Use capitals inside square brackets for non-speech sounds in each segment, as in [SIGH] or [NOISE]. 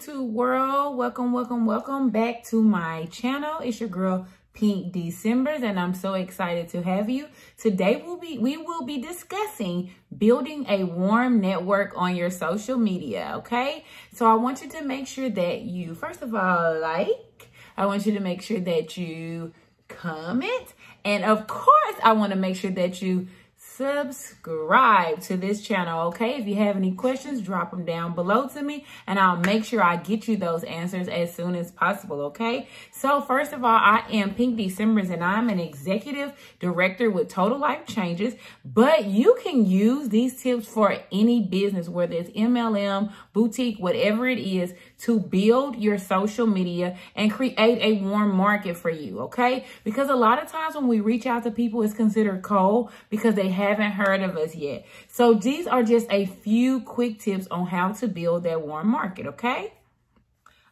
YouTube world. Welcome, welcome, welcome back to my channel. It's your girl Pink Decembers and I'm so excited to have you. Today we'll be we will be discussing building a warm network on your social media, okay? So I want you to make sure that you first of all like, I want you to make sure that you comment, and of course I want to make sure that you subscribe to this channel, okay? If you have any questions, drop them down below to me and I'll make sure I get you those answers as soon as possible, okay? So first of all, I am Pink Decembers and I'm an executive director with Total Life Changes, but you can use these tips for any business, whether it's MLM, boutique, whatever it is, to build your social media and create a warm market for you, okay? Because a lot of times when we reach out to people, it's considered cold because they have haven't heard of us yet. So these are just a few quick tips on how to build that warm market, okay?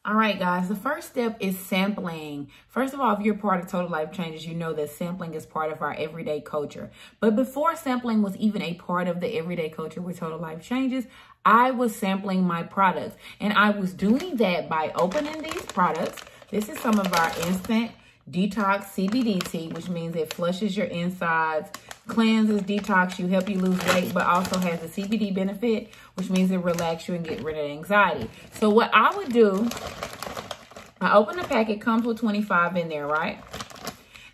All right, guys, the first step is sampling. First of all, if you're part of Total Life Changes, you know that sampling is part of our everyday culture. But before sampling was even a part of the everyday culture with Total Life Changes, I was sampling my products. And I was doing that by opening these products. This is some of our instant detox CBD tea, which means it flushes your insides, cleanses, detox you, help you lose weight, but also has a CBD benefit, which means it relax you and get rid of anxiety. So what I would do, I open the packet, comes with 25 in there, right?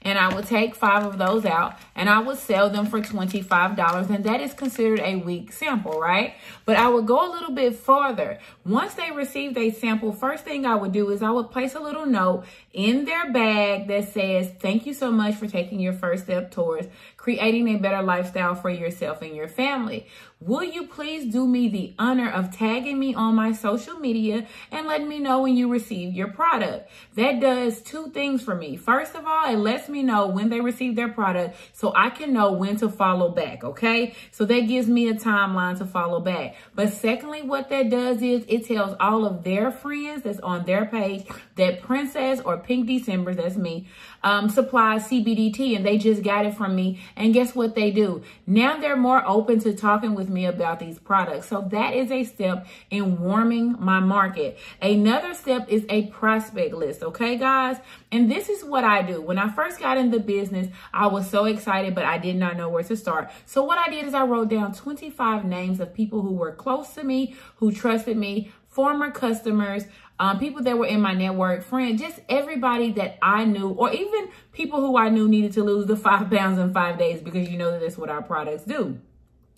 and I would take five of those out and I would sell them for $25 and that is considered a week sample, right? But I would go a little bit farther. Once they received a sample, first thing I would do is I would place a little note in their bag that says, thank you so much for taking your first step towards creating a better lifestyle for yourself and your family. Will you please do me the honor of tagging me on my social media and letting me know when you receive your product? That does two things for me. First of all, it lets me know when they receive their product so I can know when to follow back, okay? So that gives me a timeline to follow back. But secondly, what that does is it tells all of their friends that's on their page that Princess or Pink December, that's me, um, supplies CBD tea and they just got it from me. And guess what they do? Now they're more open to talking with me about these products. So that is a step in warming my market. Another step is a prospect list. Okay, guys? And this is what I do. When I first got in the business, I was so excited, but I did not know where to start. So what I did is I wrote down 25 names of people who were close to me, who trusted me, former customers, um, people that were in my network, friends, just everybody that I knew, or even people who I knew needed to lose the [LAUGHS] five pounds in five days because you know that that's what our products do.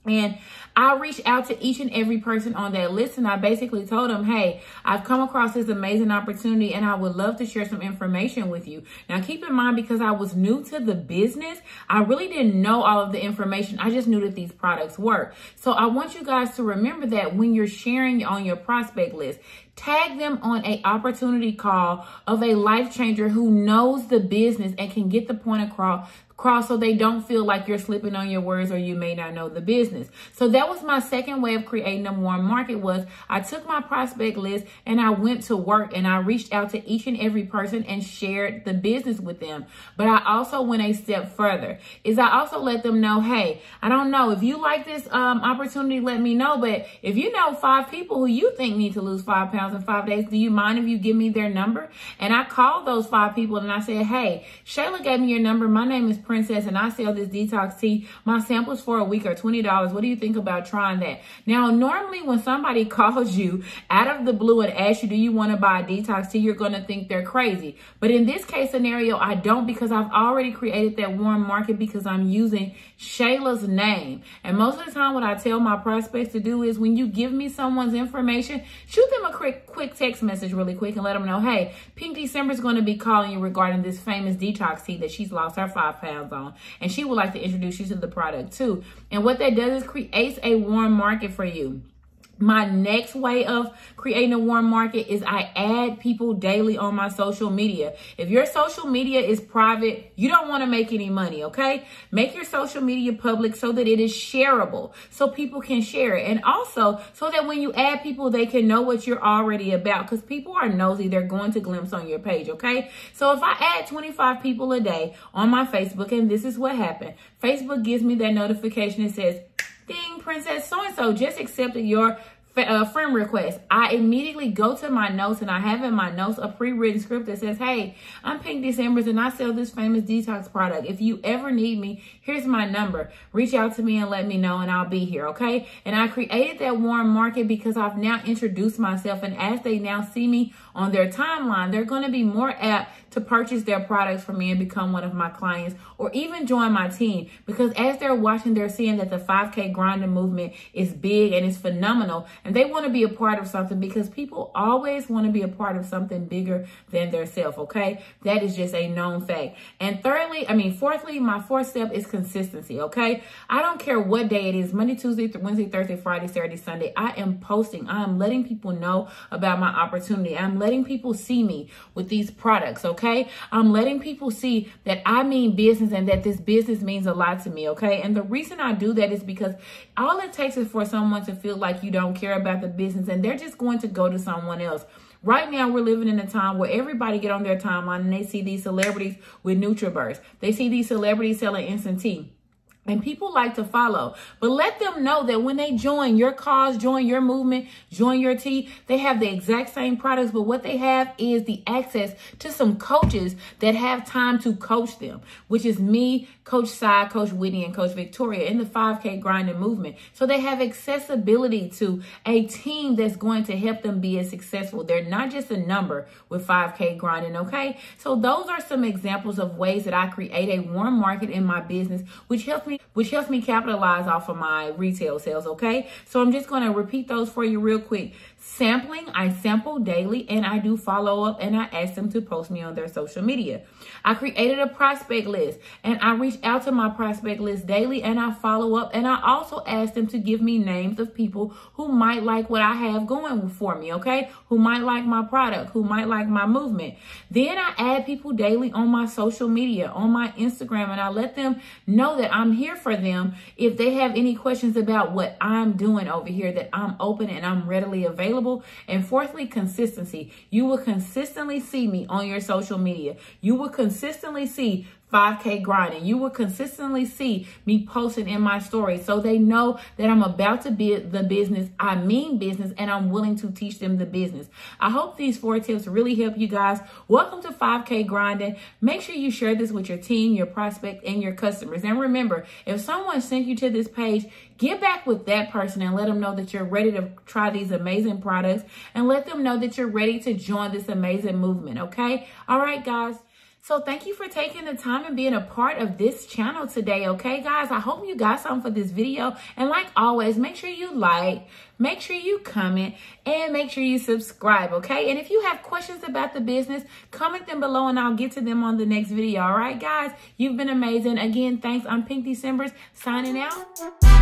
And I reached out to each and every person on that list and I basically told them, hey, I've come across this amazing opportunity and I would love to share some information with you. Now keep in mind, because I was new to the business, I really didn't know all of the information. I just knew that these products work. So I want you guys to remember that when you're sharing on your prospect list, tag them on a opportunity call of a life changer who knows the business and can get the point across cross so they don't feel like you're slipping on your words or you may not know the business. So that was my second way of creating a warm market was I took my prospect list and I went to work and I reached out to each and every person and shared the business with them. But I also went a step further is I also let them know, hey, I don't know if you like this um, opportunity, let me know. But if you know five people who you think need to lose five pounds in five days, do you mind if you give me their number? And I called those five people and I said, hey, Shayla gave me your number. My name is Princess and I sell this detox tea. My samples for a week are $20. What do you think about trying that? Now, normally when somebody [LAUGHS] calls you out of the blue and asks you, do you want to buy a detox tea? You're going to think they're crazy. But in this case scenario, I don't because I've already created that warm market because I'm using Shayla's name. And most of the time what I tell my prospects to do is when you give me someone's information, shoot them a quick, quick text message really quick and let them know, hey, Pink December is going to be calling you regarding this famous detox tea that she's lost her five pounds on. And she would like to introduce you to the product too. And what that does is creates a warm market for you. My next way of creating a warm market is I add people daily on my social media. If your social media is private, you don't want to make any money, okay? Make your social media public so that it is shareable, so people can share it. And also so that when you add people, they can know what you're already about because people are nosy. They're going to glimpse on your page, okay? So if I add 25 people a day on my Facebook, and this is what happened, Facebook gives me that notification. It says, ding, princess so-and-so just accepted your uh, friend request, I immediately go to my notes and I have in my notes a pre-written script that says, hey, I'm Pink Decembers and I sell this famous detox product. If you ever need me, here's my number. Reach out to me and let me know and I'll be here, okay? And I created that warm market because I've now introduced myself and as they now see me on their timeline, they're going to be more apt to purchase their products from me and become one of my clients or even join my team because as they're watching, they're seeing that the 5K grinding movement is big and it's phenomenal and they want to be a part of something because people always want to be a part of something bigger than their self, okay? That is just a known fact. And thirdly, I mean, fourthly, my fourth step is consistency, okay? I don't care what day it is, Monday, Tuesday, Wednesday, Thursday, Friday, Saturday, Sunday. I am posting. I am letting people know about my opportunity. I'm letting people see me with these products, okay? I'm letting people see that I mean business and that this business means a lot to me, okay? And the reason I do that is because all it takes is for someone to feel like you don't care about the business and they're just going to go to someone else. Right now, we're living in a time where everybody get on their timeline and they see these celebrities with NutraBurst. They see these celebrities selling instant tea. And people like to follow, but let them know that when they join your cause, join your movement, join your tea, they have the exact same products, but what they have is the access to some coaches that have time to coach them, which is me, Coach Sai, Coach Whitney, and Coach Victoria in the 5K grinding movement. So they have accessibility to a team that's going to help them be as successful. They're not just a number with 5K grinding, okay? So those are some examples of ways that I create a warm market in my business, which helps me which helps me capitalize off of my retail sales, okay? So I'm just going to repeat those for you real quick. Sampling, I sample daily and I do follow up and I ask them to post me on their social media. I created a prospect list and I reach out to my prospect list daily and I follow up and I also ask them to give me names of people who might like what I have going for me, okay? Who might like my product, who might like my movement. Then I add people daily on my social media, on my Instagram, and I let them know that I'm here for them if they have any questions about what I'm doing over here, that I'm open and I'm readily available available. And fourthly, consistency. You will consistently see me on your social media. You will consistently see 5K grinding. You will consistently see me posting in my story so they know that I'm about to be the business. I mean business and I'm willing to teach them the business. I hope these four tips really help you guys. Welcome to 5K grinding. Make sure you share this with your team, your prospect, and your customers. And remember, if someone sent you to this page, get back with that person and let them know that you're ready to try these amazing products and let them know that you're ready to join this amazing movement. Okay. All right, guys. So thank you for taking the time and being a part of this channel today, okay, guys? I hope you got something for this video. And like always, make sure you like, make sure you comment, and make sure you subscribe, okay? And if you have questions about the business, comment them below and I'll get to them on the next video, all right, guys? You've been amazing. Again, thanks. I'm Pink Decembers signing out.